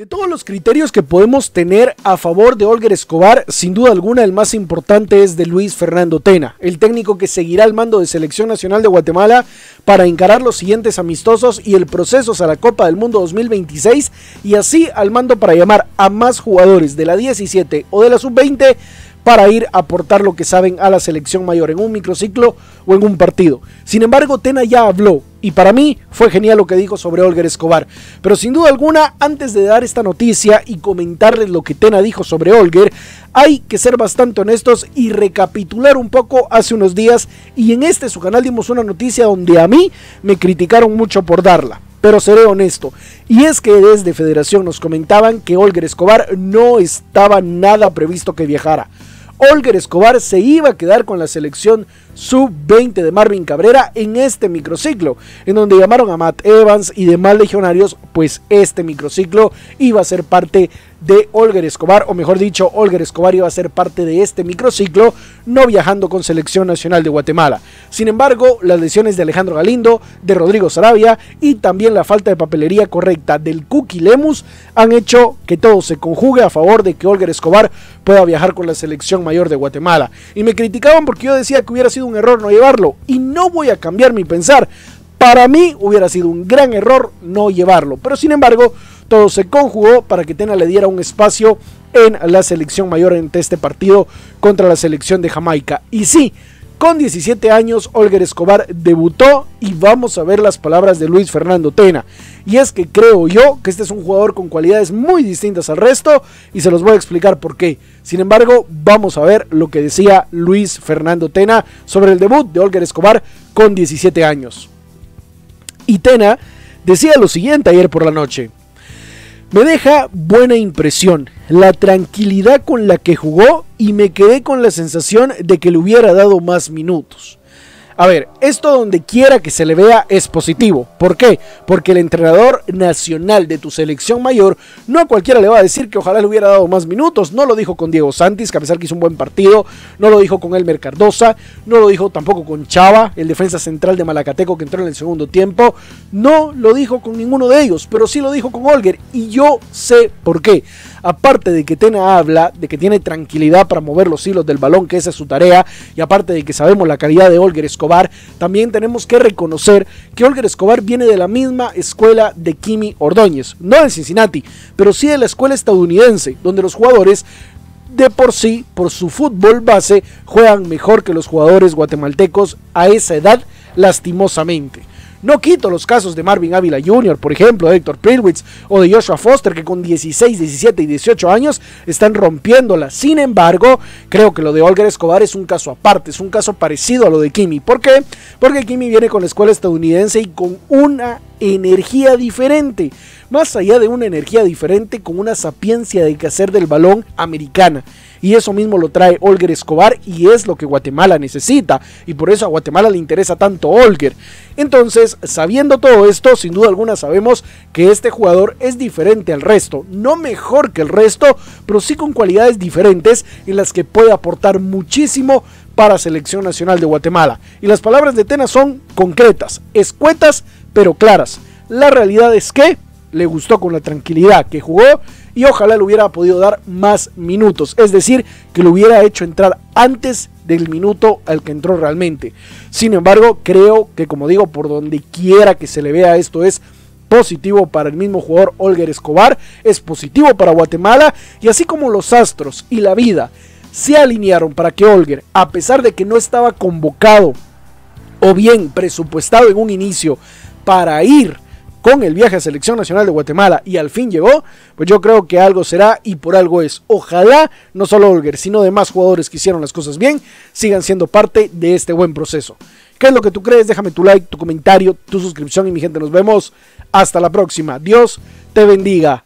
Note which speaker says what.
Speaker 1: De todos los criterios que podemos tener a favor de Olger Escobar, sin duda alguna el más importante es de Luis Fernando Tena, el técnico que seguirá al mando de Selección Nacional de Guatemala para encarar los siguientes amistosos y el proceso a la Copa del Mundo 2026 y así al mando para llamar a más jugadores de la 17 o de la sub-20 para ir a aportar lo que saben a la selección mayor en un microciclo o en un partido. Sin embargo, Tena ya habló y para mí fue genial lo que dijo sobre Olger Escobar. Pero sin duda alguna, antes de dar esta noticia y comentarles lo que Tena dijo sobre Olger, hay que ser bastante honestos y recapitular un poco hace unos días y en este su canal dimos una noticia donde a mí me criticaron mucho por darla pero seré honesto. Y es que desde Federación nos comentaban que Olger Escobar no estaba nada previsto que viajara. Olger Escobar se iba a quedar con la selección sub-20 de Marvin Cabrera en este microciclo, en donde llamaron a Matt Evans y demás legionarios, pues este microciclo iba a ser parte de Olger Escobar, o mejor dicho, Olger Escobar iba a ser parte de este microciclo, no viajando con Selección Nacional de Guatemala. Sin embargo, las lesiones de Alejandro Galindo, de Rodrigo Sarabia y también la falta de papelería correcta del Cookie Lemus han hecho que todo se conjugue a favor de que Olger Escobar pueda viajar con la Selección Mayor de Guatemala. Y me criticaban porque yo decía que hubiera sido un error no llevarlo, y no voy a cambiar mi pensar. Para mí hubiera sido un gran error no llevarlo, pero sin embargo, todo se conjugó para que Tena le diera un espacio en la selección mayor en este partido contra la selección de Jamaica. Y sí, con 17 años, Olger Escobar debutó y vamos a ver las palabras de Luis Fernando Tena. Y es que creo yo que este es un jugador con cualidades muy distintas al resto y se los voy a explicar por qué. Sin embargo, vamos a ver lo que decía Luis Fernando Tena sobre el debut de Olger Escobar con 17 años. Y Tena decía lo siguiente ayer por la noche. Me deja buena impresión la tranquilidad con la que jugó y me quedé con la sensación de que le hubiera dado más minutos. A ver, esto donde quiera que se le vea es positivo. ¿Por qué? Porque el entrenador nacional de tu selección mayor no a cualquiera le va a decir que ojalá le hubiera dado más minutos. No lo dijo con Diego Santis, que a pesar que hizo un buen partido. No lo dijo con Elmer Cardosa. No lo dijo tampoco con Chava, el defensa central de Malacateco que entró en el segundo tiempo. No lo dijo con ninguno de ellos, pero sí lo dijo con Olger. Y yo sé por qué aparte de que Tena habla, de que tiene tranquilidad para mover los hilos del balón, que esa es su tarea, y aparte de que sabemos la calidad de Olger Escobar, también tenemos que reconocer que Olger Escobar viene de la misma escuela de Kimi Ordóñez, no de Cincinnati, pero sí de la escuela estadounidense, donde los jugadores de por sí, por su fútbol base, juegan mejor que los jugadores guatemaltecos a esa edad, lastimosamente. No quito los casos de Marvin Ávila Jr., por ejemplo, de Héctor Pilwitz o de Joshua Foster, que con 16, 17 y 18 años están rompiéndola. Sin embargo, creo que lo de Olger Escobar es un caso aparte, es un caso parecido a lo de Kimi. ¿Por qué? Porque Kimi viene con la escuela estadounidense y con una energía diferente. Más allá de una energía diferente, con una sapiencia de que hacer del balón americana. Y eso mismo lo trae Olger Escobar y es lo que Guatemala necesita. Y por eso a Guatemala le interesa tanto Olger. Entonces, sabiendo todo esto, sin duda alguna sabemos que este jugador es diferente al resto. No mejor que el resto, pero sí con cualidades diferentes en las que puede aportar muchísimo para Selección Nacional de Guatemala. Y las palabras de Tena son concretas, escuetas, pero claras. La realidad es que le gustó con la tranquilidad que jugó y ojalá le hubiera podido dar más minutos. Es decir, que lo hubiera hecho entrar antes del minuto al que entró realmente. Sin embargo, creo que como digo, por donde quiera que se le vea esto es positivo para el mismo jugador Olger Escobar, es positivo para Guatemala y así como los astros y la vida se alinearon para que Olger, a pesar de que no estaba convocado o bien presupuestado en un inicio para ir con el viaje a Selección Nacional de Guatemala y al fin llegó, pues yo creo que algo será y por algo es. Ojalá no solo Olger, sino demás jugadores que hicieron las cosas bien, sigan siendo parte de este buen proceso. ¿Qué es lo que tú crees? Déjame tu like, tu comentario, tu suscripción y mi gente nos vemos. Hasta la próxima. Dios te bendiga.